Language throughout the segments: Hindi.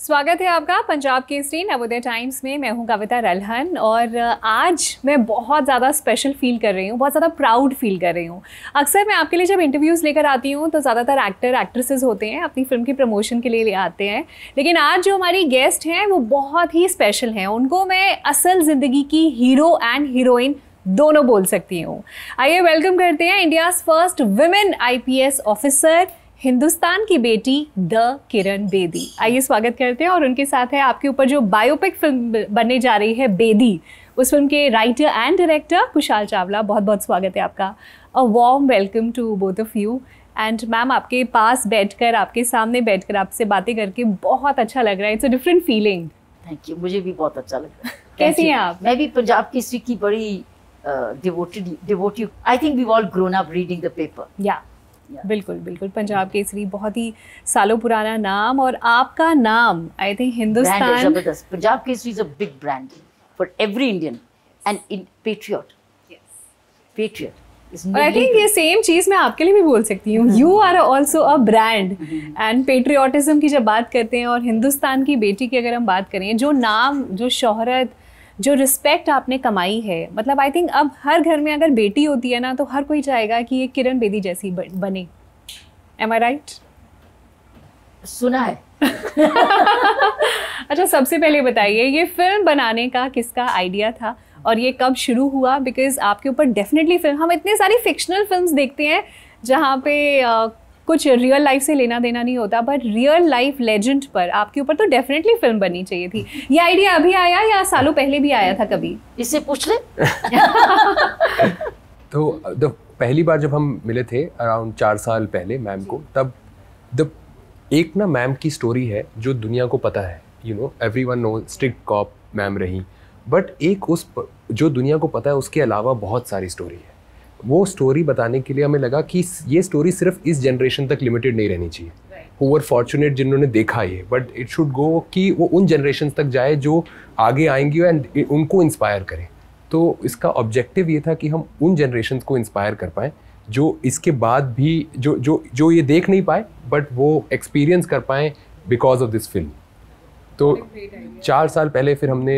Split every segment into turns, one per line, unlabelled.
स्वागत है आपका पंजाब केसरी नवोदय टाइम्स में। मैं हूँ कविता रलहन और आज मैं बहुत ज़्यादा स्पेशल फील कर रही हूँ, बहुत ज़्यादा प्राउड फील कर रही हूँ। अक्सर मैं आपके लिए जब इंटरव्यूज़ लेकर आती हूँ तो ज़्यादातर एक्टर एक्ट्रेसेस होते हैं, अपनी फ़िल्म की प्रमोशन के लिए ले आते हैं। लेकिन आज जो हमारी गेस्ट हैं, वो बहुत ही स्पेशल हैं। उनको मैं असल ज़िंदगी की हीरो एंड हीरोइन दोनों बोल सकती हूँ। आइए वेलकम करते हैं India's first women IPS officer Hindustan की बेटी द किरण बेदी। आइए स्वागत करते हैं और उनके साथ है आपके ऊपर जो बायोपिक फ़िल्म बनने जा रही है बेदी। उस फ़िल्म के writer and director Kushal Chawla बहुत बहुत स्वागत है आपका। A warm welcome to both of you and ma'am आपके पास बैठकर आपके सामने बैठकर आपसे बातें करके बहुत अच्छा लग रहा है। It's a different feeling
thank you मुझे भी बहुत अच्छा लग रहा है।
कैसी हैं आप?
मैं भी पंजाब केसरी की बड़ी devoted devotive I think we all grown up reading the paper
या बिल्कुल बिल्कुल। पंजाब केसरी बहुत ही सालों पुराना नाम और आपका नाम आई थिंक हिंदुस्तान
ज़बरदस्त। Punjab Kesari is a big brand for every Indian and in patriot patriot
और आई थिंक ये सेम चीज़ मैं आपके लिए भी बोल सकती हूँ। You are also a brand and patriotism की जब बात करते हैं और हिंदुस्तान की बेटी की अगर हम बात करें जो नाम जो शोहरत जो रिस्पेक्ट आपने कमाई है मतलब आई थिंक अब हर घर में अगर बेटी होती है ना तो हर कोई चाहेगा कि ये किरण बेदी जैसी बने। एम आई राइट
सुना है।
अच्छा सबसे पहले बताइए ये फ़िल्म बनाने का किसका आइडिया था? और ये कब शुरू हुआ? बिकॉज़ आपके ऊपर डेफिनेटली फ़िल्म हम इतने सारी फिक्शनल फ़िल्म देखते हैं जहाँ पे कुछ रियल लाइफ से लेना देना नहीं होता बट रियल लाइफ लेजेंड पर आपके ऊपर तो डेफिनेटली फ़िल्म बननी चाहिए थी। ये आइडिया अभी आया या सालों पहले भी आया था कभी?
इससे पूछ ले।
तो द पहली बार जब हम मिले थे अराउंड चार साल पहले मैम को तब द एक ना मैम की स्टोरी है जो दुनिया को पता है you know everyone know strict cop ma'am रही। बट एक उस जो दुनिया को पता है उसके अलावा बहुत सारी स्टोरी है। वो स्टोरी बताने के लिए हमें लगा कि ये स्टोरी सिर्फ़ इस जनरेशन तक लिमिटेड नहीं रहनी चाहिए। हुआ फॉर्चुनेट जिन्होंने देखा ये। बट इट शुड गो कि वो उन जनरेशन तक जाए जो आगे आएँगी एंड उनको इंस्पायर करें। तो इसका ऑब्जेक्टिव ये था कि हम उन जनरेशन को इंस्पायर कर पाएँ जो इसके बाद भी जो जो जो ये देख नहीं पाए बट वो एक्सपीरियंस कर पाएँ बिकॉज़ ऑफ़ दिस फ़िल्म तो चार साल पहले फिर हमने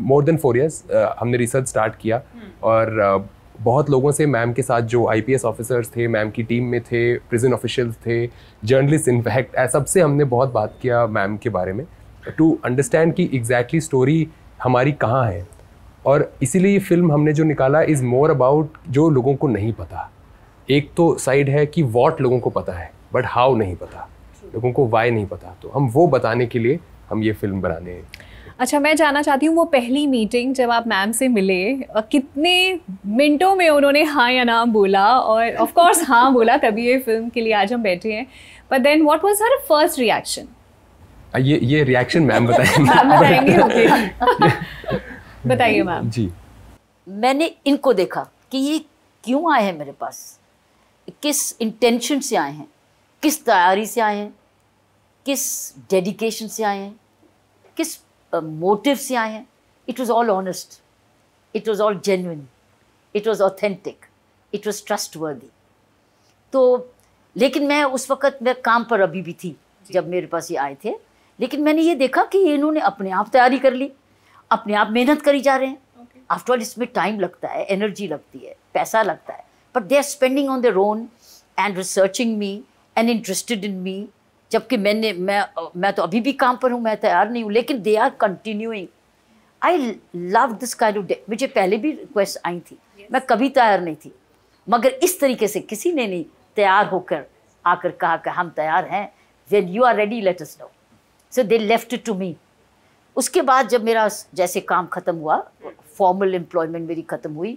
मोर देन फोर ईयर्स हमने रिसर्च स्टार्ट किया hmm. और uh, बहुत लोगों से मैम के साथ जो आईपीएस ऑफिसर्स थे मैम की टीम में थे प्रिजन ऑफिशियल्स थे जर्नलिस्ट इनफैक्ट सबसे हमने बहुत बात किया मैम के बारे में टू अंडरस्टैंड कि एग्जैक्टली स्टोरी हमारी कहाँ है। और इसीलिए फ़िल्म हमने जो निकाला इज़ मोर अबाउट जो लोगों को नहीं पता। एक तो साइड है कि वॉट लोगों को पता है बट हाउ नहीं पता। लोगों को वाई नहीं पता। तो हम वो बताने के लिए हम ये फ़िल्म बनाने
अच्छा मैं जानना चाहती हूँ वो पहली मीटिंग जब आप मैम से मिले कितने मिनटों में उन्होंने हाँ या ना बोला? और ऑफ़ कोर्स हाँ बोला तभी ये फ़िल्म के लिए आज हम बैठे हैं। But then what was her first reaction
ये ये रिएक्शन मैम
बताएँगे। बताइए। मैम
जी
मैंने इनको देखा कि ये क्यों आए हैं मेरे पास? किस इंटेंशन से आए हैं? किस तैयारी से आए हैं? किस डेडिकेशन से आए हैं? किस मोटिव से आए हैं। It was all honest it was all genuine it was authentic it was trustworthy तो लेकिन मैं उस वक़्त मैं काम पर अभी भी थी जब मेरे पास ये आए थे। लेकिन मैंने ये देखा कि इन्होंने अपने आप तैयारी कर ली। अपने आप मेहनत करी जा रहे हैं। आफ्टर ऑल इसमें टाइम लगता है एनर्जी लगती है पैसा लगता है। But they are spending on their own and researching me and interested in me जबकि मैंने मैं मैं तो अभी भी काम पर हूँ मैं तैयार नहीं हूँ लेकिन they are continuing I love this kind of day मुझे पहले भी रिक्वेस्ट आई थी। Yes. मैं कभी तैयार नहीं थी। मगर इस तरीके से किसी ने नहीं तैयार होकर आकर कहा कि हम तैयार हैं। When you are ready let us know so they left to me उसके बाद जब मेरा जैसे काम ख़त्म हुआ फॉर्मल एम्प्लॉयमेंट मेरी ख़त्म हुई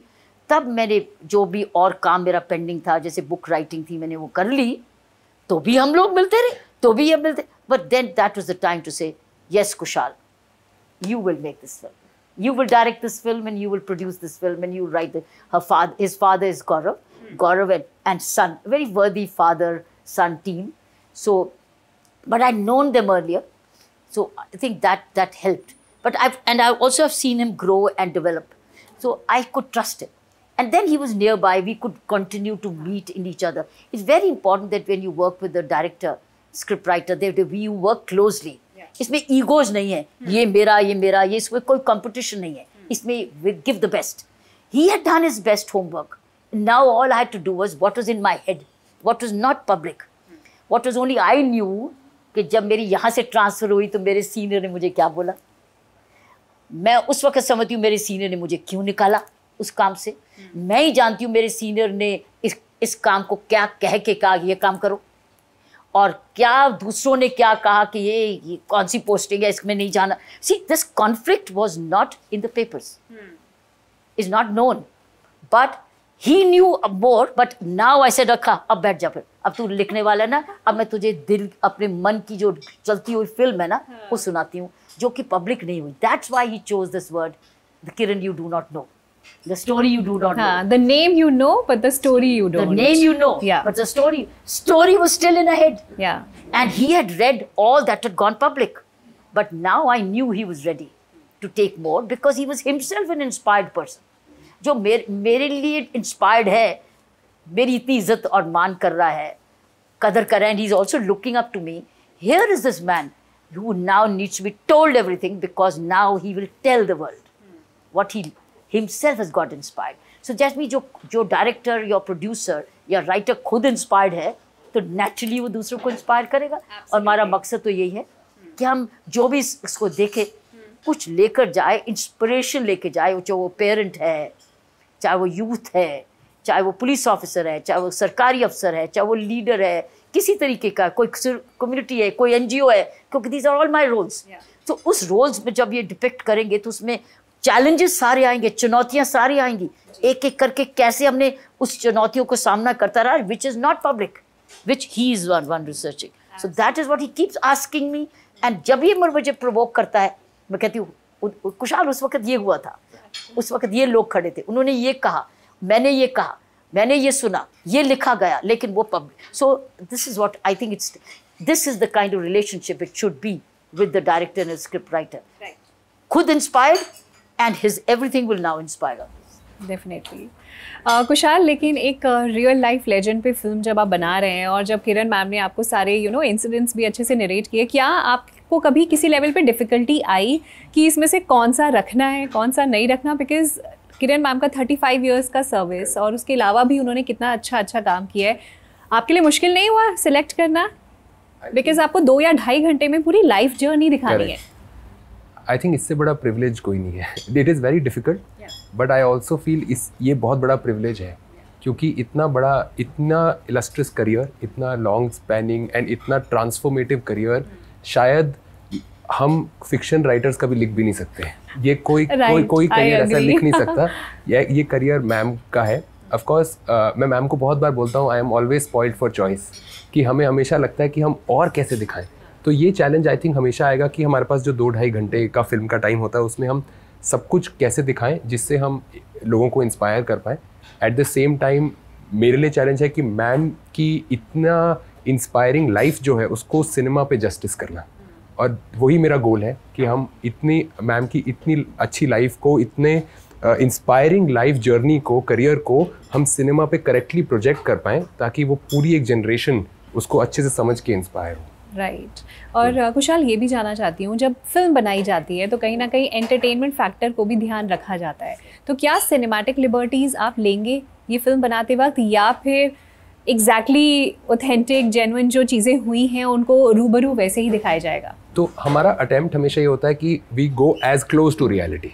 तब मैंने जो भी और काम मेरा पेंडिंग था जैसे बुक राइटिंग थी मैंने वो कर ली तो भी हम लोग मिलते रहे। तो भी ये मिलते but then that was the time to say yes Kushal you will make this film. You will direct this film and you will produce this film and you write it. Her father, his father is Gaurav, Gaurav and, and son, very worthy father-son team. So, but I'd known them earlier, so I think that that helped. But I've and I also have seen him grow and develop, so I could trust him. And then he was nearby. We could continue to meet in each other. It's very important that when you work with the director, script writer we work closely. Yeah. इसमें ईगोज नहीं है hmm. ये मेरा ये मेरा ये इसमें कोई कंपटीशन नहीं है hmm. इसमें give the best he had done his best homework now all I had to do was what was in my head what was not public what was only I knew कि जब मेरी यहाँ से ट्रांसफ़र हुई तो मेरे सीनियर ने मुझे क्या बोला मैं उस वक्त समझती हूँ मेरे सीनियर ने मुझे क्यों निकाला उस काम से hmm. मैं ही जानती हूँ मेरे सीनियर ने इस इस काम को क्या कह के कहा ये काम करो और क्या दूसरों ने क्या कहा कि ये, ये कौन सी पोस्टिंग है इसमें नहीं जाना। See this conflict was not in the papers is not known but he knew more but now ऐसे रखा अब बैठ जा फिर। अब तू लिखने वाला है ना अब मैं तुझे दिल अपने मन की जो चलती हुई फ़िल्म है ना वो हाँ। सुनाती हूँ जो कि पब्लिक नहीं हुई। That's why he chose this word the Kiran you do not know the story you do not know.
the name you know, but the story you don't.
The name you know,
yeah.
but the story story was still in her head.
Yeah.
And he had read all that had gone public, but now I knew he was ready to take more because he was himself an inspired person. जो मेरे मेरे लिए इंस्पायर्ड है मेरी इतनी इज्जत और मान कर रहा है कदर कर रहा है and he is also looking up to me here is this man who now needs to be told everything because now he will tell the world what he himself has got inspired. So just me जो जो डायरेक्टर या प्रोड्यूसर या राइटर खुद इंस्पायर्ड है तो नेचुरली वो दूसरों को इंस्पायर करेगा। Absolutely. और हमारा मकसद तो यही है कि हम जो भी इसको देखें कुछ लेकर जाए इंस्पिरेशन लेके जाए जो वो पेरेंट है चाहे वो यूथ है चाहे वो पुलिस ऑफिसर है चाहे वो सरकारी अफसर है चाहे वो लीडर है किसी तरीके का कोई कम्युनिटी है कोई एनजीओ है क्योंकि these are all my roles तो उस रोल्स में जब ये डिपेक्ट करेंगे तो उसमें चैलेंजेस सारे आएँगे चुनौतियाँ सारी आएँगी। एक एक करके कैसे हमने उस चुनौतियों को सामना करता रहा which is not public which he is one one researching so that is what he keeps asking me and जब ये मुझे प्रोवोक करता है मैं कहती हूँ कुशाल उस वक्त ये हुआ था। उस वक्त ये लोग खड़े थे। उन्होंने ये कहा मैंने ये कहा मैंने ये सुना ये लिखा गया लेकिन वो public. So this is what I think it's this is the kind of relationship it should be with the director and script writer खुद inspired and his everything will now inspire
definitely Kushal लेकिन एक रियल लाइफ लेजेंड पे फ़िल्म जब आप बना रहे हैं और जब किरण मैम ने आपको सारे यू नो इंसिडेंट्स भी अच्छे से नरेट किए क्या आपको कभी किसी लेवल पे डिफ़िकल्टी आई कि इसमें से कौन सा रखना है कौन सा नहीं रखना? बिकॉज़ किरण मैम का थर्टी फाइव ईयर्स का सर्विस और उसके अलावा भी उन्होंने कितना अच्छा अच्छा काम किया है। आपके लिए मुश्किल नहीं हुआ? सिलेक्ट करना? बिकॉज़ आपको दो या ढाई घंटे में पूरी लाइफ जर्नी दिखानी है।
आई थिंक इससे बड़ा प्रिविलेज कोई नहीं है। It is very difficult but I also feel is ये बहुत बड़ा प्रिविलेज है क्योंकि इतना बड़ा इतना इलस्ट्रस करियर इतना लॉन्ग स्पैनिंग एंड इतना ट्रांसफॉर्मेटिव करियर शायद हम फिक्शन राइटर्स कभी लिख भी नहीं सकते। ये कोई right, कोई कोई करियर ऐसा लिख नहीं सकता। ये ये करियर मैम का है। ऑफ़ कोर्स uh, मैं मैम को बहुत बार बोलता हूँ I am always point for choice कि हमें हमेशा लगता है कि हम और कैसे दिखाएँ। तो ये चैलेंज आई थिंक हमेशा आएगा कि हमारे पास जो दो ढाई घंटे का फ़िल्म का टाइम होता है, उसमें हम सब कुछ कैसे दिखाएँ जिससे हम लोगों को इंस्पायर कर पाएँ। एट द सेम टाइम मेरे लिए चैलेंज है कि मैम की इतना इंस्पायरिंग लाइफ जो है, उसको सिनेमा पे जस्टिस करना। और वही मेरा गोल है कि हम इतनी मैम की इतनी अच्छी लाइफ को, इतने इंस्पायरिंग लाइफ जर्नी को करियर को हम सिनेमा पे करेक्टली प्रोजेक्ट कर पाएँ, ताकि वो पूरी एक जनरेशन उसको अच्छे से समझ के इंस्पायर हो।
Right right. और कुशाल ये भी जानना चाहती हूँ जब फ़िल्म बनाई जाती है तो कहीं ना कहीं एंटरटेनमेंट फैक्टर को भी ध्यान रखा जाता है। तो क्या सिनेमैटिक लिबर्टीज़ आप लेंगे ये फ़िल्म बनाते वक्त या फिर एग्जैक्टली ऑथेंटिक जेनुइन जो चीज़ें हुई हैं उनको रूबरू वैसे ही दिखाया जाएगा?
तो हमारा अटैम्प्ट हमेशा ये होता है कि we go as close to reality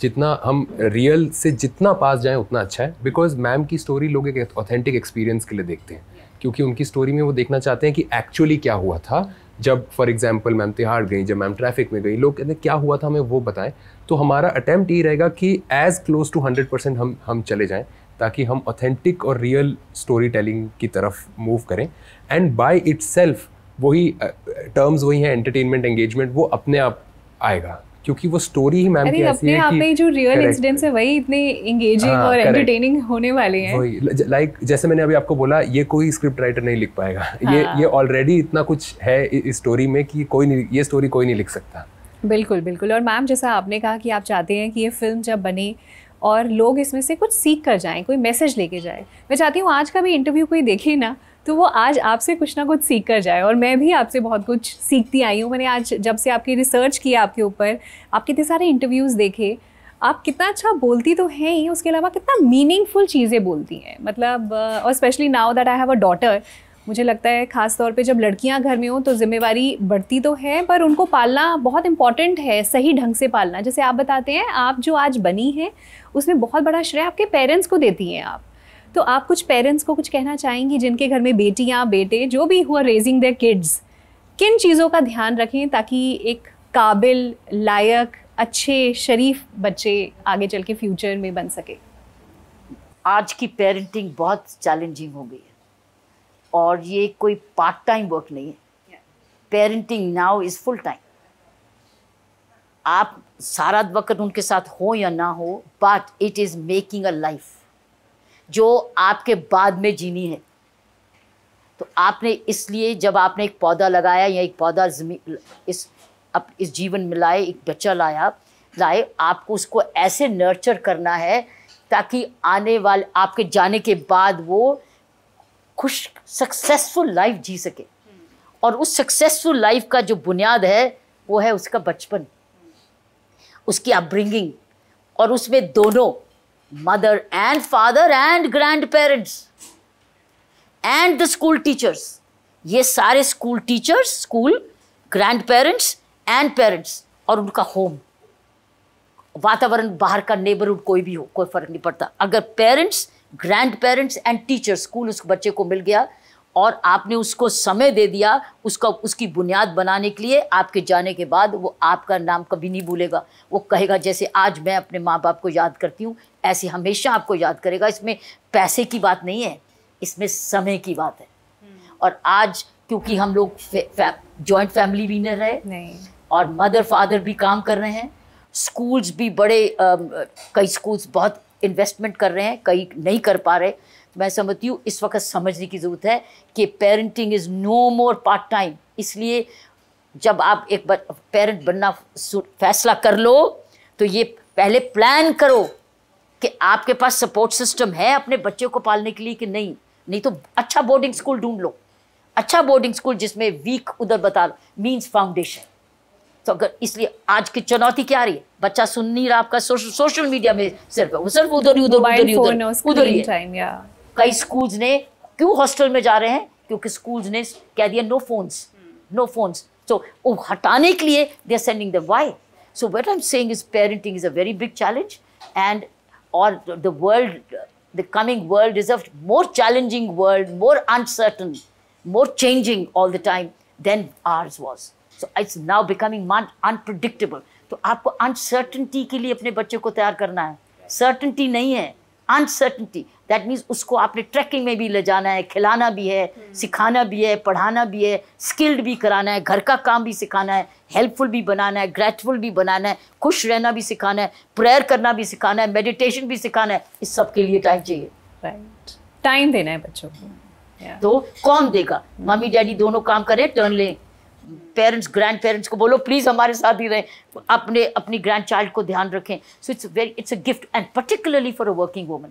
जितना हम रियल से जितना पास जाएँ उतना अच्छा है। बिकॉज़ मैम की स्टोरी लोग एक ऑथेंटिक एक्सपीरियंस के लिए देखते हैं। क्योंकि उनकी स्टोरी में वो देखना चाहते हैं कि एक्चुअली क्या हुआ था। जब फॉर एग्ज़ाम्पल मैम तिहाड़ गई, जब मैम ट्रैफ़िक में गई, लोग कहते हैं, क्या हुआ था? हमें वो बताएँ। तो हमारा अटैम्प्ट ये रहेगा कि as close to hundred percent हम हम चले जाएँ, ताकि हम ऑथेंटिक और रियल स्टोरी टेलिंग की तरफ़ मूव करें। एंड बाय इट सेल्फ वही टर्म्स वही हैं एंटरटेनमेंट एंगेजमेंट वो अपने आप आएगा। क्योंकि वो स्टोरी ही मैम की
ऐसी है आप में जो रियल इंसिडेंट्स है वही इतने एंगेजिंग हाँ, और एंटरटेनिंग होने वाले हैं।
वही लाइक जैसे मैंने अभी आपको बोला ये कोई स्क्रिप्ट राइटर नहीं लिख पाएगा। हाँ. ये ये ऑलरेडी इतना कुछ है इस स्टोरी में कि कोई नहीं ये स्टोरी कोई नहीं लिख सकता।
बिल्कुल बिल्कुल। और मैम जैसा आपने कहा कि आप चाहते हैं कि ये फ़िल्म जब बने और लोग इसमें से कुछ सीख कर जाएँ कोई मैसेज लेके जाए। मैं चाहती हूँ आज का भी इंटरव्यू कोई देखे ना तो वो आज आपसे कुछ ना कुछ सीख कर जाए और मैं भी आपसे बहुत कुछ सीखती आई हूँ। मैंने आज जब से आपकी रिसर्च किया आपके ऊपर आपके इतने सारे इंटरव्यूज़ देखे, आप कितना अच्छा बोलती तो हैं ही, उसके अलावा कितना मीनिंगफुल चीज़ें बोलती हैं। मतलब और specially now that I have a daughter मुझे लगता है ख़ास तौर पे जब लड़कियाँ घर में हों तो जिम्मेवारी बढ़ती तो है, पर उनको पालना बहुत इंपॉर्टेंट है, सही ढंग से पालना। जैसे आप बताते हैं, आप जो आज बनी हैं, उसमें बहुत बड़ा श्रेय आपके पेरेंट्स को देती हैं आप। तो आप कुछ पेरेंट्स को कुछ कहना चाहेंगी जिनके घर में बेटियाँ बेटे जो भी हुआ रेजिंग देयर किड्स किन चीज़ों का ध्यान रखें ताकि एक काबिल लायक अच्छे शरीफ बच्चे आगे चल के फ्यूचर में बन सके?
आज की पेरेंटिंग बहुत चैलेंजिंग हो गई है और ये कोई पार्ट टाइम वर्क नहीं है। Parenting now is full time आप सारा वक्त उनके साथ हो या ना हो but it is making a life जो आपके बाद में जीनी है। तो आपने इसलिए जब आपने एक पौधा लगाया या एक पौधा इस अब इस जीवन में लाए, एक बच्चा लाया, लाए, आपको उसको ऐसे नर्चर करना है ताकि आने वाले, आपके जाने के बाद वो खुश सक्सेसफुल लाइफ जी सके। और उस सक्सेसफुल लाइफ का जो बुनियाद है, वो है उसका बचपन, उसकी अपब्रिंगिंग और उसमें दोनों and father and grandparents and the school teachers ये सारे school teachers school grandparents and parents और उनका होम वातावरण बाहर का नेबरहुड कोई भी हो, कोई फ़र्क नहीं पड़ता। अगर parents grandparents and teachers school उस बच्चे को मिल गया और आपने उसको समय दे दिया उसका उसकी बुनियाद बनाने के लिए आपके जाने के बाद वो आपका नाम कभी नहीं भूलेगा। वो कहेगा जैसे आज मैं अपने माँ बाप को याद करती हूँ ऐसे हमेशा आपको याद करेगा। इसमें पैसे की बात नहीं है इसमें समय की बात है। और आज क्योंकि हम लोग जॉइंट फैमिली भी नहीं रहे और मदर फादर भी काम कर रहे हैं स्कूल्स भी बड़े आ, कई स्कूल्स बहुत इन्वेस्टमेंट कर रहे हैं कई नहीं कर पा रहे। मैं समझती हूँ इस वक्त समझने की ज़रूरत है कि parenting is no more part time इसलिए जब आप एक पेरेंट बनना फैसला कर लो तो ये पहले प्लान करो कि आपके पास सपोर्ट सिस्टम है अपने बच्चे को पालने के लिए कि नहीं। नहीं तो अच्छा बोर्डिंग स्कूल ढूंढ लो। अच्छा बोर्डिंग स्कूल जिसमें वीक उधर बता लो मीन्स फाउंडेशन तो अगर इसलिए आज की चुनौती क्या आ रही है? बच्चा सुन नहीं रहा आपका सोशल सोशल मीडिया में सिर्फ़ सिर्फ़ उधर ही उधर उधर ही उधर उधर ही कई स्कूल्स ने क्यों हॉस्टल में जा रहे हैं? क्योंकि स्कूल्स ने कह दिया no phones no phones so वो हटाने के लिए they are sending the why so what I am saying is parenting is a very big challenge and और the world the coming world is a more challenging world, more uncertain, more changing all the time than ours was. So it's now becoming unpredictable तो आपको अनसर्टनटी के लिए अपने बच्चे को तैयार करना है। सर्टनटी नहीं है। अनसर्टनटी दैट मीन्स उसको आपने ट्रैकिंग में भी ले जाना है खिलाना भी है hmm. सिखाना भी है पढ़ाना भी है स्किल्ड भी कराना है घर का काम भी सिखाना है हेल्पफुल भी बनाना है ग्रेटफुल भी बनाना है खुश रहना भी सिखाना है प्रेयर करना भी सिखाना है मेडिटेशन भी सिखाना है इस सब के लिए टाइम चाहिए
राइट टाइम देना है बच्चों को
तो कौन देगा मम्मी डैडी दोनों काम करें टर्न लें पेरेंट्स ग्रैंड पेरेंट्स को बोलो प्लीज़ हमारे साथ ही रहें। अपने अपनी ग्रैंड चाइल्ड को ध्यान रखें। So it's very it's a gift and particularly for a working woman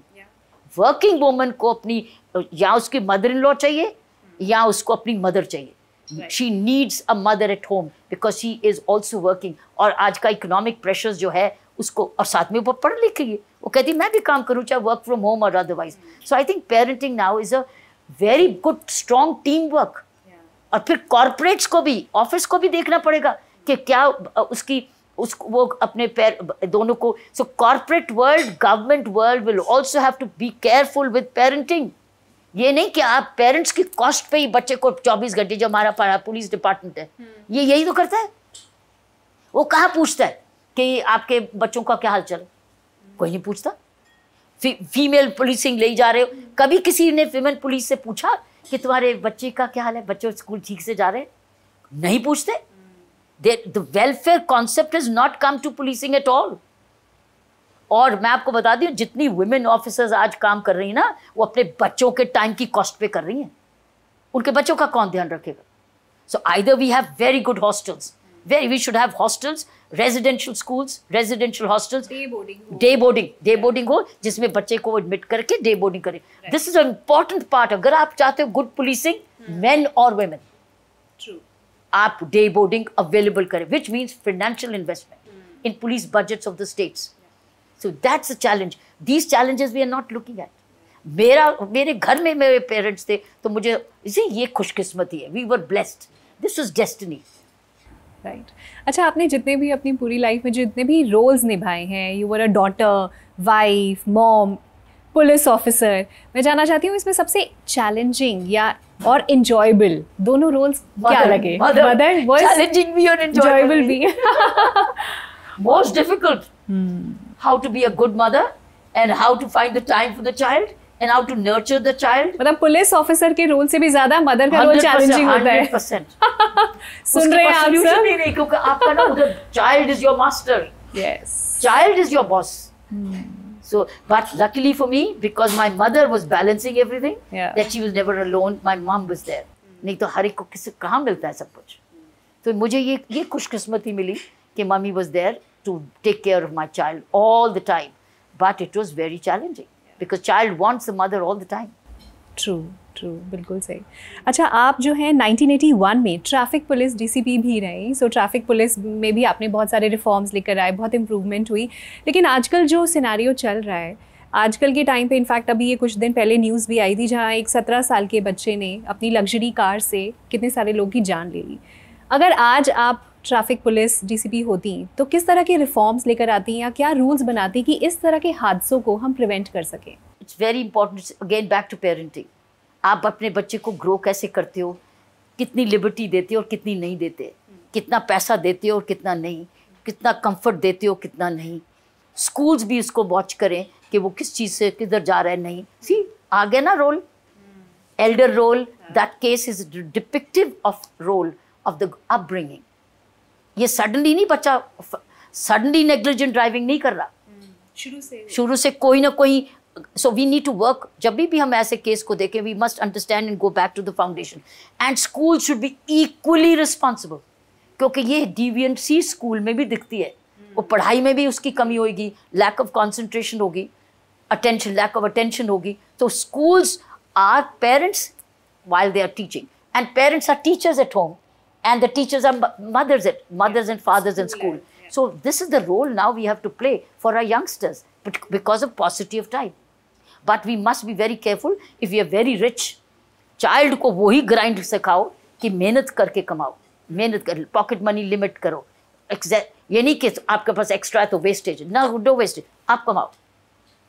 working woman को अपनी या उसकी मदर इन लॉ चाहिए या उसको अपनी मदर चाहिए। She needs a mother at home because she is also working और आज का इकोनॉमिक प्रेशर जो है उसको और साथ में वो पढ़ लिख गई वो कहती मैं भी काम करूँ चाहे वर्क फ्रॉम होम और otherwise so I think parenting now is a very good strong team work और फिर कॉरपोरेट्स को भी ऑफ़िस को भी देखना पड़ेगा कि क्या उसकी उस वो अपने पैर दोनों को so corporate world government world will also have to be careful with parenting ये नहीं कि आप पेरेंट्स की कॉस्ट पे ही बच्चे को 24 घंटे जो हमारा पुलिस डिपार्टमेंट है हम्म। ये यही तो करता है? वो कहाँ पूछता है कि आपके बच्चों का क्या हाल चल? कोई नहीं पूछता। फ़ी, फीमेल पुलिसिंग ले जा रहे हो। कभी किसी ने फीमेल पुलिस से पूछा कि तुम्हारे बच्चे का क्या हाल है? बच्चे स्कूल ठीक से जा रहे नहीं पूछते? Welfare concept is not come to policing at all और मैं आपको बता दी, जितनी वुमेन ऑफिसर्स आज काम कर रही हैं ना, वो अपने बच्चों के टाइम की कॉस्ट पे कर रही हैं। उनके बच्चों का कौन ध्यान रखेगा? So either we have very good hostels very we should have hostels residential schools
residential hostels
day boarding day boarding हो जिसमें बच्चे को एडमिट करके डे बोर्डिंग करें। दिस इज़ इंपॉर्टेंट पार्ट अगर आप चाहते हो गुड पुलिसिंग मैन और वेमेन आप डे बोर्डिंग अवेलेबल करें which means financial investment in police budgets of the states so that's a challenge these challenges we are not looking at मेरा मेरे घर में मेरे पेरेंट्स थे तो मुझे इसे ये खुशकिस्मती है। We were blessed this is destiny
right अच्छा आपने जितने भी अपनी पूरी लाइफ में जितने भी रोल्स निभाए हैं you were a daughter wife mom police officer मैं जानना चाहती हूँ इसमें सबसे चैलेंजिंग या और इंजॉयबल दोनों रोल्स क्या लगे?
मदर चैलेंजिंग भी और
enjoyable भी।
most difficult. How to be a good mother and how to find the time for the child. And how to nurture the child
मतलब पुलिस ऑफिसर के रोल से भी ज़्यादा मदर का रोल
100%,
चैलेंजिंग होता है
100%.
सुन रहे हैं आप
solution
सब
ही नहीं क्योंकि आपका ना उधर child is your master
yes
child is your boss so but luckily for me because my mother was balancing everything
Yeah.
that she was never alone my mom was there नहीं तो हर एक को किसी कहाँ मिलता है सब कुछ तो मुझे ये ये खुशकिस्मती मिली कि mummy was there to take care of my child all the time but it was very challenging because child wants the mother all the time.
True true बिल्कुल सही। अच्छा आप जो है 1981 में ट्रैफ़िक पुलिस डीसीपी भी रही। सो ट्रैफ़िक पुलिस में भी आपने बहुत सारे रिफॉर्म्स लेकर आए, बहुत इम्प्रूवमेंट हुई। लेकिन आजकल जो सिनारियो चल रहा है, आजकल के टाइम पे इनफैक्ट अभी ये कुछ दिन पहले न्यूज़ भी आई थी, जहाँ एक सत्रह साल के बच्चे ने अपनी लग्जरी कार से कितने सारे लोग की जान ले ली। अगर आज आप ट्रैफ़िक पुलिस डीसीपी होती तो किस तरह के रिफॉर्म्स लेकर आती या क्या रूल्स बनाती कि इस तरह के हादसों को हम प्रिवेंट कर सकें?
It's very important again back to parenting आप अपने बच्चे को ग्रो कैसे करते हो? कितनी लिबर्टी देते हो और कितनी नहीं देते? कितना पैसा देते हो और कितना नहीं? कितना कंफर्ट देते हो कितना नहीं? स्कूल्स भी उसको वॉच करें कि वो किस चीज़ से किधर जा रहा है नहीं। सी आ गया ना role elder role that case is depictive of role of the upbringing ये सडनली नहीं बच्चा सडनली नेग्लिजेंट ड्राइविंग नहीं कर रहा।
शुरू से।
शुरू से कोई ना कोई so we need to work जब भी भी हम ऐसे केस को देखें we must understand and go back to the foundation and school should be equally responsible क्योंकि ये डिवियंसी स्कूल में भी दिखती है। वो पढ़ाई में भी उसकी कमी होगी लैक ऑफ़ कॉन्सेंट्रेशन होगी अटेंशन लैक ऑफ़ अटेंशन होगी। तो schools are parents while they are teaching and parents are teachers at home and the teachers are mo- mothers at mothers and fathers in school so this is the role now we have to play for our youngsters but because of paucity of time but we must be very careful if we are very rich child को वही ग्राइंड सिखाओ कि मेहनत करके कमाओ मेहनत कर पॉकेट मनी लिमिट करो Exact- ये नहीं कि आपके पास एक्स्ट्रा है तो वेस्टेज ना नो वेस्टेज आप कमाओ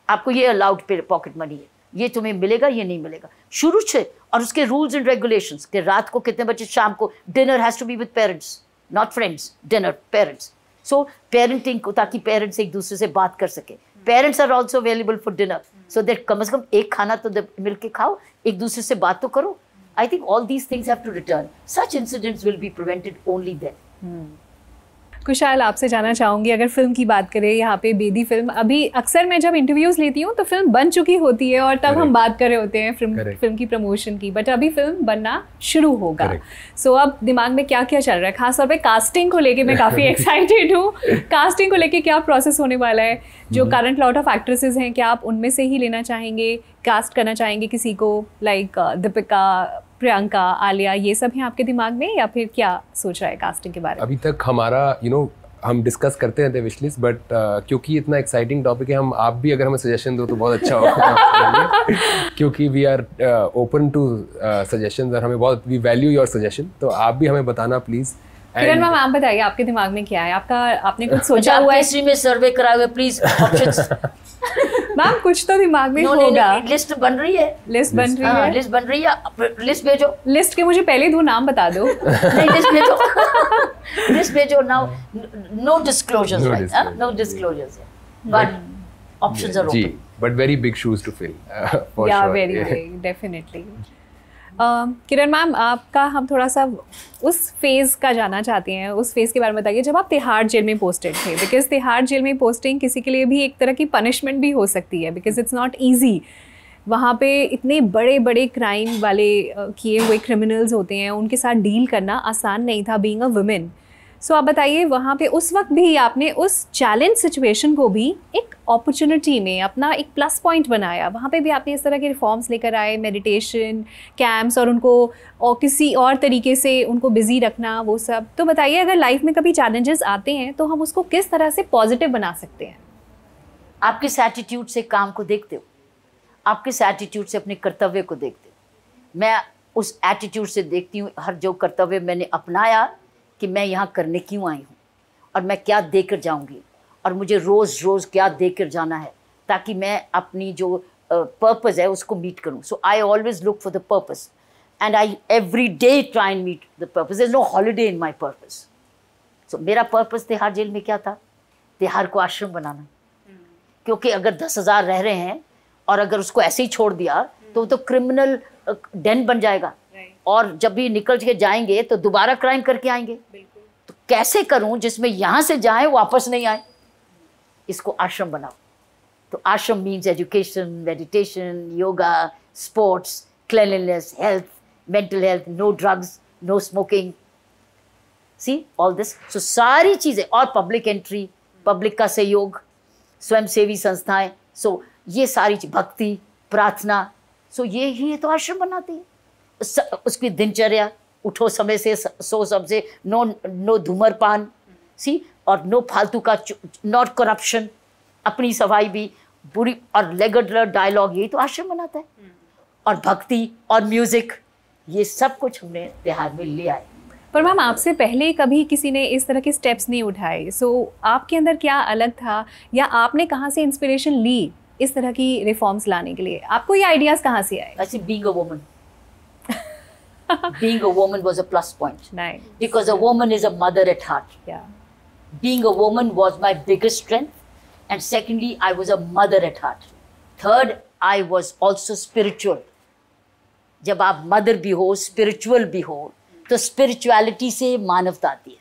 आपको ये अलाउड पे पॉकेट मनी है ये तुम्हें मिलेगा, ये नहीं मिलेगा। शुरू से, और उसके रूल्स एंड रेगुलेशंस कि रात को कितने बजे शाम को dinner has to be with parents not friends dinner parents so parenting को, ताकि पेरेंट्स एक दूसरे से बात कर सके। Parents are also available for dinner so that कम से कम एक खाना तो मिल के खाओ, एक दूसरे से बात तो करो। I think all these things have to return such incidents will be prevented only then
Kushal आपसे जाना चाहूँगी अगर फ़िल्म की बात करें यहाँ पे बेदी फ़िल्म अभी अक्सर मैं जब इंटरव्यूज़ लेती हूँ तो फ़िल्म बन चुकी होती है और तब हम बात कर रहे होते हैं फ़िल्म फ़िल्म की प्रमोशन की बट अभी फ़िल्म बनना शुरू होगा. सो अब दिमाग में क्या क्या चल रहा है? खासतौर पर कास्टिंग को लेके मैं काफ़ी एक्साइटेड हूँ। कास्टिंग को लेके क्या प्रोसेस होने वाला है? जो करंट लॉट ऑफ़ एक्ट्रेसेस हैं क्या आप उनमें से ही लेना चाहेंगे? कास्ट करना चाहेंगे किसी को? लाइक दीपिका प्रियंका आलिया ये सब हैं आपके दिमाग में या फिर क्या सोच रहा है कास्टिंग के बारे में?
अभी तक हमारा यू you नो know, हम डिस्कस करते रहते हैं विश लिस्ट बट क्योंकि इतना एक्साइटिंग टॉपिक है हम आप भी अगर हमें सजेशन दो तो बहुत अच्छा होगा। क्योंकि we are open to suggestion और हमें बहुत वी वैल्यू योर सजेशन तो आप भी हमें बताना प्लीज़
किरण मैम आप बताइए आपके दिमाग में क्या है? आपका आपने कुछ सोचा हुआ है?
हिस्ट्री में सर्वे कराए हुए प्लीज़ ऑप्शंस
मैम कुछ तो दिमाग में होगा।
लिस्ट बन रही है।
लिस्ट बन रही
हाँ
है।
लिस्ट बन रही है। लिस्ट भेजो।
लिस्ट के मुझे पहले दो नाम बता दो।
नहीं लिस्ट भेजो। लिस्ट भेजो now
no
disclosures
no
disclosures but options are open
but
very
big shoes to fill for sure
या very big definitely Kiran ma'am, आपका हम थोड़ा सा उस फ़ेज़ का जानना चाहते हैं, उस फ़ेज़ के बारे में बताइए, जब आप तिहाड़ जेल में पोस्टेड थे बिकॉज़ तिहाड़ जेल में पोस्टिंग किसी के लिए भी एक तरह की पनिशमेंट भी हो सकती है बिकॉज़ इट्स नॉट ईजी वहाँ पे इतने बड़े बड़े क्राइम वाले किए हुए क्रिमिनल्स होते हैं, उनके साथ डील करना आसान नहीं था बीइंग अ वुमेन सो आप बताइए, वहाँ पे उस वक्त भी आपने उस चैलेंज सिचुएशन को भी एक अपॉर्चुनिटी में अपना एक प्लस पॉइंट बनाया। वहाँ पे भी आपने इस तरह के रिफॉर्म्स लेकर आए मेडिटेशन कैंप्स और उनको, और किसी और तरीके से उनको बिज़ी रखना, वो सब। तो बताइए, अगर लाइफ में कभी चैलेंजेस आते हैं तो हम उसको किस तरह से पॉजिटिव बना सकते हैं?
आप किस एटीट्यूड से काम को देखते हो। आप किस एटीट्यूड से अपने कर्तव्य को देखते हो। मैं उस एटीट्यूड से देखती हूँ, हर जो कर्तव्य मैंने अपनाया कि मैं यहाँ करने क्यों आई हूँ? और मैं क्या देकर जाऊँगी? और मुझे रोज़ रोज़ क्या देकर जाना है ताकि मैं अपनी जो पर्पज़ uh, है उसको मीट करूँ। So I always look for the purpose and I every day try and meet the purpose is no holiday in my purpose so मेरा पर्पज़ तिहाड़ जेल में क्या था? तिहाड़ को आश्रम बनाना। क्योंकि अगर दस हज़ार रह रहे हैं और अगर उसको ऐसे ही छोड़ दिया तो वो तो क्रिमिनल डेन बन जाएगा। और जब भी निकल के जाएँगे तो दोबारा क्राइम करके आएँगे। तो कैसे करूँ जिसमें यहाँ से जाए वापस नहीं आए? इसको आश्रम बनाओ। तो ashram means education meditation yoga sports cleanliness health mental health no drugs no smoking see all this so सारी चीज़ें और पब्लिक एंट्री पब्लिक का सहयोग स्वयंसेवी संस्थाएँ सो so, ये सारी चीज़ भक्ति प्रार्थना सो so, ये ही तो आश्रम बनाती है। उसकी दिनचर्या उठो समय से सो सबसे नो नो धूमरपान। सी और नो फालतू का नॉट करप्शन अपनी सफ़ाई भी बुरी और लेगडलर डायलॉग यही तो आश्रम बनाता है और भक्ति और म्यूज़िक ये सब कुछ हमने त्योहार में ले आए
पर मैम आपसे पहले कभी किसी ने इस तरह के स्टेप्स नहीं उठाए सो so, आपके अंदर क्या अलग था या आपने कहाँ से इंस्पिरेशन ली इस तरह की रिफॉर्म्स लाने के लिए आपको ये आइडियाज़ कहाँ से आए
ऐसे being a woman woman was a plus point.
Nice.
Because a woman is a mother at heart.
Yeah.
Being a woman was my biggest strength. And secondly, I was a mother at heart. Third, I was also spiritual. जब आप मदर भी हो स्पिरिचुअल भी हो तो स्पिरिचुअलिटी से मानवता आती है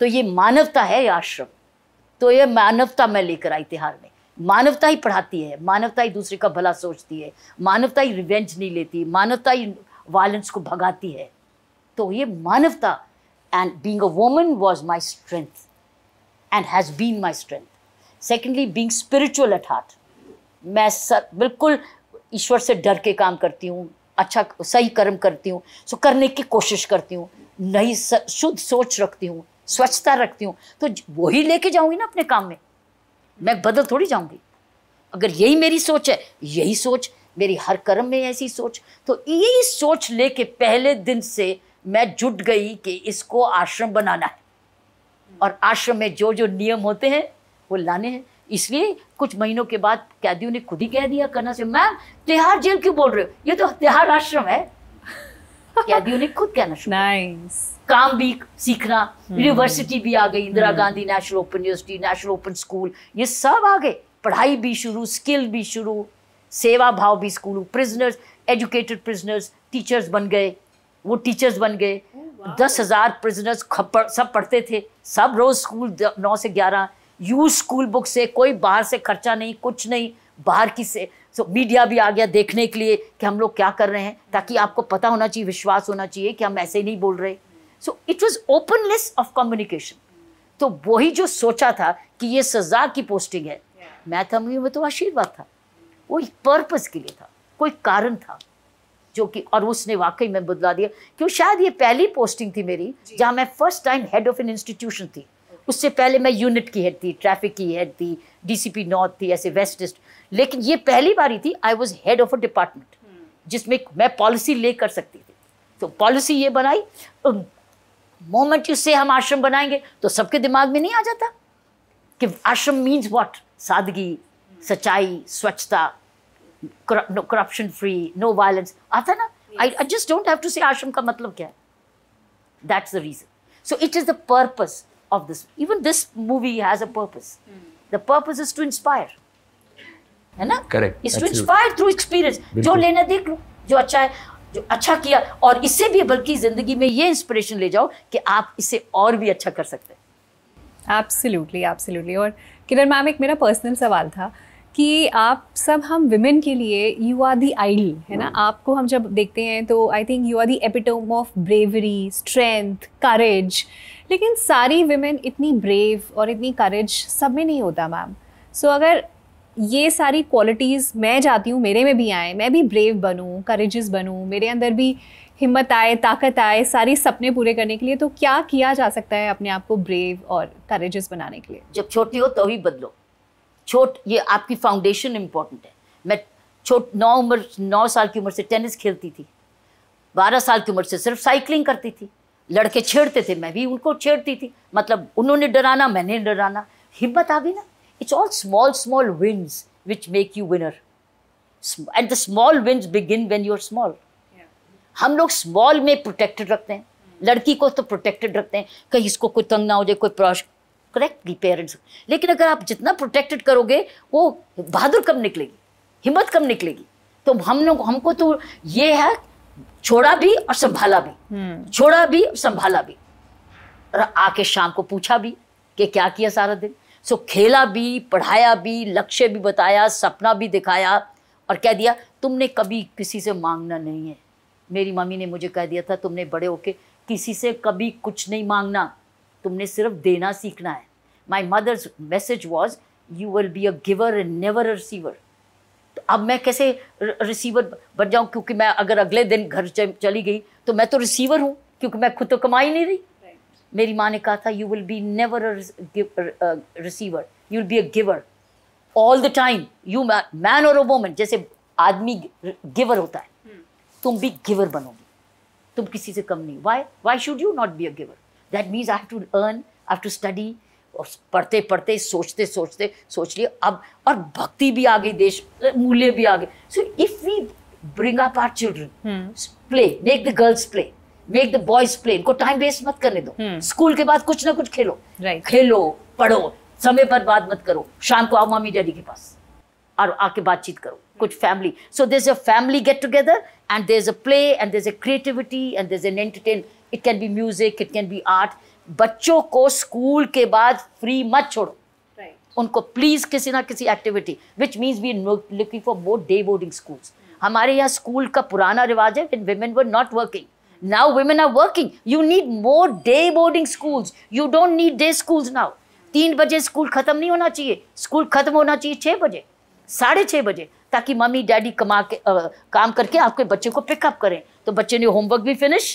तो ये मानवता है आश्रम तो ये मानवता मैं लेकर आई तिहार में मानवता ही पढ़ाती है मानवता ही दूसरे का भला सोचती है मानवता ही रिवेंज नहीं लेती मानवता ही वायलेंस को भगाती है तो ये मानवता and being a woman was my strength and has been my strength secondly being spiritual at heart मैं सर बिल्कुल ईश्वर से डर के काम करती हूँ अच्छा सही कर्म करती हूँ सो करने की कोशिश करती हूँ नई शुद्ध सोच रखती हूँ, स्वच्छता रखती हूँ तो वही लेके जाऊँगी ना अपने काम में। मैं बदल थोड़ी जाऊँगी। अगर यही मेरी सोच है, यही सोच, मेरी हर कर्म में ऐसी सोच तो यही सोच लेके पहले दिन से मैं जुट गई कि इसको आश्रम बनाना है। और आश्रम में जो जो नियम होते हैं वो लाने हैं। इसलिए कुछ महीनों के बाद कैदियों ने खुद ही कह दिया करना से मैम तिहाड़ जेल क्यों बोल रहे हो? ये तो तिहाड़ आश्रम है। कैदियों ने खुद कहना शुरू
nice.
काम भी सीखना यूनिवर्सिटी hmm. भी आ गई Indira hmm. Gandhi national open university national open school ये सब आ गए। पढ़ाई भी शुरू स्किल भी शुरू सेवा भाव भी school prisoners educated prisoners teachers बन गए। वो टीचर्स बन गए। Oh, दस हज़ार प्रिजनर्स सब पढ़ते थे। सब रोज स्कूल नौ से ग्यारह। यूज़ स्कूल बुक से कोई बाहर से खर्चा नहीं कुछ नहीं बाहर की से। सो मीडिया भी आ गया देखने के लिए कि हम लोग क्या कर रहे हैं ताकि आपको पता होना चाहिए विश्वास होना चाहिए कि हम ऐसे नहीं बोल रहे। So it was open list of communication तो वही जो सोचा था कि ये सजा की पोस्टिंग है मैं था वो तो आशीर्वाद था। वो एक पर्पज़ के लिए था कोई कारण था। जो कि और उसने वाकई में बदला दिया। क्यों? शायद ये पहली पोस्टिंग थी मेरी जहाँ मैं first time head of an institution थी। उससे पहले मैं यूनिट की हेड थी ट्रैफ़िक की हेड थी डीसीपी नॉर्थ थी ऐसे वेस्ट ईस्ट लेकिन ये पहली बारी थी I was head of a department जिसमें मैं पॉलिसी ले कर सकती थी। तो पॉलिसी ये बनाई मोमेंट से हम आश्रम बनाएँगे तो सबके दिमाग में नहीं आ जाता कि आश्रम मीन्स वॉट सादगी सच्चाई स्वच्छता करप्शन फ्री नो वायलेंस आता ना? I I just don't have to say ashram का मतलब क्या है that's the reason so it is the purpose of this even this movie has a purpose the purpose is to inspire है ना
correct
is to inspire through experience जो लेना देख लो जो अच्छा है जो अच्छा किया और इससे भी बल्कि ज़िंदगी में ये इंस्पिरेशन ले जाओ कि आप इसे और भी अच्छा कर सकते हैं
एब्सोल्युटली एब्सोल्युटली और किरण मैम एक मेरा पर्सनल सवाल था कि आप सब हम विमेन के लिए यू आर दी आइडल है ना? आपको हम जब देखते हैं तो I think you are the epitome of bravery strength courage लेकिन सारी विमेन इतनी ब्रेव और इतनी करेज सब में नहीं होता मैम सो so, अगर ये सारी क्वालिटीज़ मैं चाहती हूँ मेरे में भी आए मैं भी ब्रेव बनूँ करेजिस बनूँ मेरे अंदर भी हिम्मत आए ताकत आए सारे सपने पूरे करने के लिए तो क्या किया जा सकता है अपने आप को ब्रेव और करेजिस बनाने के लिए?
जब छोटी हो तो ही बदलो। छोट ये आपकी फाउंडेशन इम्पोर्टेंट है। मैं छोट नौ उम्र नौ साल की उम्र से टेनिस खेलती थी। बारह साल की उम्र से सिर्फ़ साइकिलिंग करती थी। लड़के छेड़ते थे मैं भी उनको छेड़ती थी। मतलब उन्होंने डराना मैंने डराना। हिम्मत आ गई ना। It's all small small wins which make you winner and the small wins begin when you are small हम लोग स्मॉल में प्रोटेक्टेड रखते हैं। लड़की को तो प्रोटेक्टेड रखते हैं। कहीं इसको कोई तंग ना हो जाए कोई करेक्टली पेरेंट्स लेकिन अगर आप जितना प्रोटेक्टेड करोगे वो बहादुर कब निकलेगी? हिम्मत कब निकलेगी? तो हम लोग हमको तो ये है छोड़ा भी और संभाला भी। हम्म। छोड़ा भी और संभाला भी। और आके शाम को पूछा भी कि क्या किया सारा दिन? सो खेला भी पढ़ाया भी लक्ष्य भी बताया सपना भी दिखाया और कह दिया तुमने कभी किसी से मांगना नहीं है। मेरी मम्मी ने मुझे कह दिया था तुमने बड़े होके किसी से कभी कुछ नहीं मांगना। तुमने सिर्फ़ देना सीखना है। My mother's message was you will be a giver and never a receiver तो अब मैं कैसे रिसीवर बन जाऊँ? क्योंकि मैं अगर अगले दिन घर चली गई तो मैं तो रिसीवर हूँ क्योंकि मैं खुद तो कमा ही नहीं रही। मेरी माँ ने कहा था you will be never receiver you will be a giver all the time you man और अ वोमन जैसे आदमी गिवर होता है hmm. तुम भी गिवर बनोगी। तुम किसी से कम नहीं। Why why should you not be a giver that means I have to earn I have to study और पढ़ते पढ़ते सोचते सोचते सोच लिए अब और भक्ति भी आ गई देश मूल्य भी आ गए। So if we bring up our children play make the girls play make the boys play इनको टाइम वेस्ट मत करने दो। School hmm. के बाद कुछ ना कुछ खेलो।
Right.
खेलो पढ़ो समय पर बात मत करो। शाम को आओ मम्मी डैडी के पास। और आके बातचीत करो। कुछ family so there is a family get together and there is a play and there is a creativity and there is an entertain it can be music it can be art बच्चों को स्कूल के बाद फ्री मत छोड़ो। उनको प्लीज़ किसी ना किसी activity which means we looking for more day boarding schools हमारे यहाँ स्कूल का पुराना रिवाज है women were not working now women are working. You need more day boarding schools. You don't need day schools now. तीन बजे स्कूल खत्म नहीं होना चाहिए। स्कूल खत्म होना चाहिए छः बजे साढ़े छः बजे ताकि मम्मी डैडी कमा के आ, काम करके आपके बच्चे को पिकअप करें। तो बच्चे ने होमवर्क भी फिनिश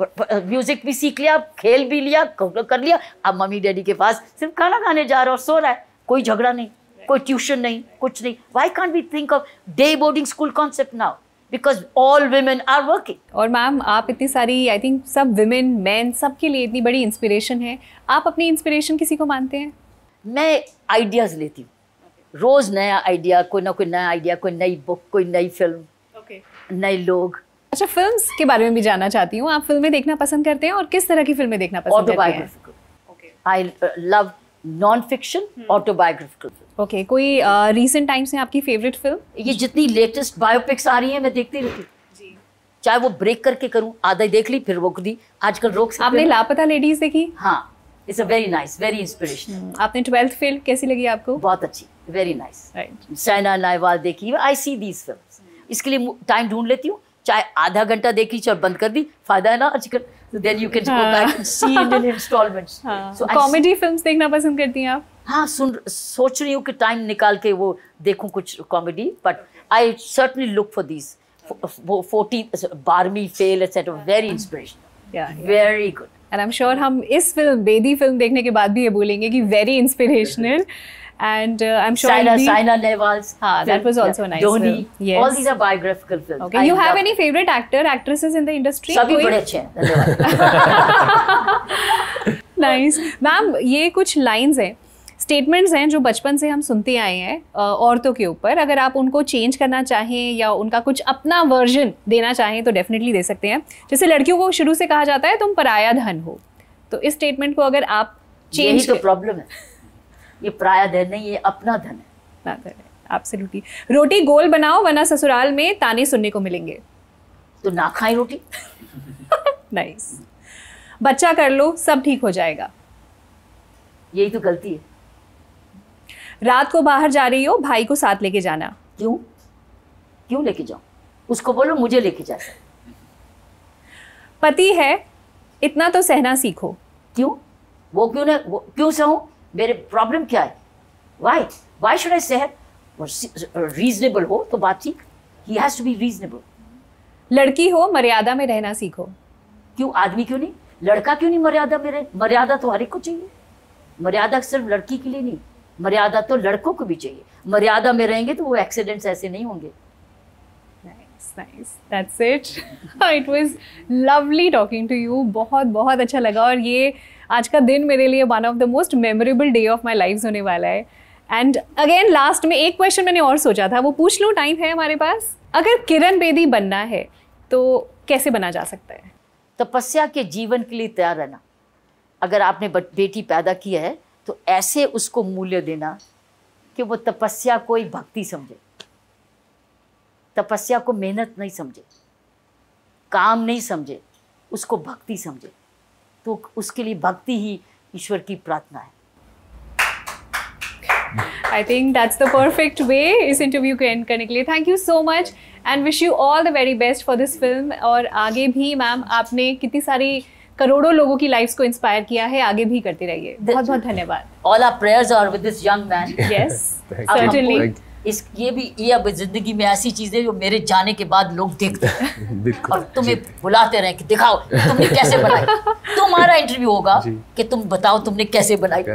म्यूज़िक भी सीख लिया खेल भी लिया कर लिया। अब मम्मी डैडी के पास सिर्फ़ खाना खाने जा रहा और सो रहा है। कोई झगड़ा नहीं कोई ट्यूशन नहीं कुछ नहीं। Why can't be think of day boarding school concept now because all women are working
और मैम आप इतनी सारी आई थिंक सब विमेन मैन सबके लिए इतनी बड़ी इंस्पिरेशन है। आप अपनी इंस्पिरेशन किसी को मानते हैं?
मैं आइडियाज़ लेती हूँ। रोज नया आइडिया कोई ना कोई नया आइडिया कोई नई बुक कोई नई फ़िल्म okay. नए लोग।
अच्छा फिल्म्स के बारे में भी जानना चाहती हूँ। आप फ़िल्में देखना पसंद करते हैं और किस तरह की फ़िल्में देखना पसंद करते हैं?
I love non fiction autobiographical
okay कोई रीसेंट uh, टाइम्स में आपकी फेवरेट फ़िल्म
ये जितनी लेटेस्ट बायोपिक्स आ रही हैं मैं देखती रहती हूँ। चाहे वो ब्रेक करके करूँ आधा देख ली फिर रोक दी। आजकल रोक
सकते आपने लापता लेडीज़ देखी?
हाँ it's a very nice very inspiration
आपने ट्वेल्थ फेल कैसी लगी आपको?
बहुत अच्छी वेरी नाइस साइना नायवाल देखी आई सी दीज फ़िल्म इसके लिए टाइम ढूंढ लेती हूँ। चाहे आधा घंटा देखी चाहे बंद कर दी फ़ायदा है ना आजकल। Then you can go back and see in instalments
so comedy films देखना पसंद करती हैं आप?
हाँ सुन सोच रही हूँ कि टाइम निकाल के वो देखूँ कुछ comedy but I certainly look for this forty बारहवीं fail et cetera very inspirational very
good and I am sure हम इस फ़िल्म बेदी फ़िल्म देखने के बाद भी ये बोलेंगे कि very inspirational and uh, I'm sure
Saina, Saina Nehwal's
ah, that was also yeah. a nice
Dhoni, film. Yes. All these are biographical films.
Okay, I you have any favorite actor, actresses in the industry?
सभी बड़े अच्छे हैं
नाइस मैम ये कुछ लाइंस हैं स्टेटमेंट्स हैं जो बचपन से हम सुनते आए हैं औरतों के ऊपर अगर आप उनको चेंज करना चाहें या उनका कुछ अपना वर्जन देना चाहें तो डेफिनेटली दे सकते हैं जैसे लड़कियों को शुरू से कहा जाता है तुम पराया धन हो तो इस स्टेटमेंट को अगर आप
चेंज तो प्रॉब्लम है ये पराया धन नहीं ये अपना धन
है। एब्सोल्युटली रोटी गोल बनाओ वरना ससुराल में ताने सुनने को मिलेंगे।
तो ना खाए रोटी।
नाइस बच्चा कर लो सब ठीक हो जाएगा।
यही तो गलती है।
रात को बाहर जा रही हो भाई को साथ लेके जाना।
क्यों? क्यों लेके जाऊँ? उसको बोलो मुझे लेके जाए
पति है इतना तो सहना सीखो।
क्यों? वो क्यों ना वो क्यों सहूं? मेरे प्रॉब्लम क्या है? वाई वाई शुड आई सह रीजनेबल हो तो बात ठीक। He has to be reasonable
लड़की हो मर्यादा में रहना सीखो।
क्यों? आदमी क्यों नहीं? लड़का क्यों नहीं मर्यादा में रहे? मर्यादा तो हर एक को चाहिए। मर्यादा सिर्फ़ लड़की के लिए नहीं। मर्यादा तो लड़कों को भी चाहिए। मर्यादा में रहेंगे तो वो एक्सीडेंट्स ऐसे नहीं होंगे।
Nice, nice. That's it. it was lovely talking to you. बहुत बहुत अच्छा लगा और ये आज का दिन मेरे लिए one of the most memorable day of my life होने वाला है एंड अगेन लास्ट में एक क्वेश्चन मैंने और सोचा था वो पूछ लूँ टाइम है हमारे पास अगर किरण बेदी बनना है तो कैसे बना जा सकता है
तपस्या के जीवन के लिए तैयार रहना अगर आपने बेटी पैदा की है तो ऐसे उसको मूल्य देना कि वो तपस्या को ही भक्ति समझे तपस्या को मेहनत नहीं समझे काम नहीं समझे उसको भक्ति समझे तो उसके लिए भक्ति ही ईश्वर की प्रार्थना है।
I think that's the perfect way इस इंटरव्यू को एंड करने के लिए। Thank you so much and wish you all the very best for this film और आगे भी मैम आपने कितनी सारी करोड़ों लोगों की लाइफ्स को इंस्पायर किया है आगे भी करते रहिए। बहुत बहुत धन्यवाद।
All our prayers are with
this
young
man
yes
certainly
इस ये भी ये अब ज़िंदगी में ऐसी चीज़ें जो मेरे जाने के बाद लोग देखते हैं। और तुम्हें बुलाते रहे कि दिखाओ तुमने कैसे बनाई? तुम्हारा इंटरव्यू होगा कि तुम बताओ तुमने कैसे बनाई।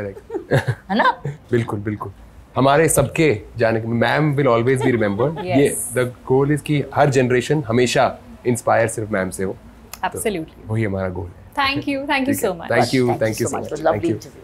है ना?
बिल्कुल बिल्कुल। हमारे सबके जाने के ma'am will always be remembered
Yes.
ये द गोल इज़ कि हर जनरेशन हमेशा इंस्पायर सिर्फ़ मैम से हो।
एब्सोल्युटली
वही हमारा गोल है।
Thank you thank you so much
thank you
thank
you
so much It was lovely
thank you
interview.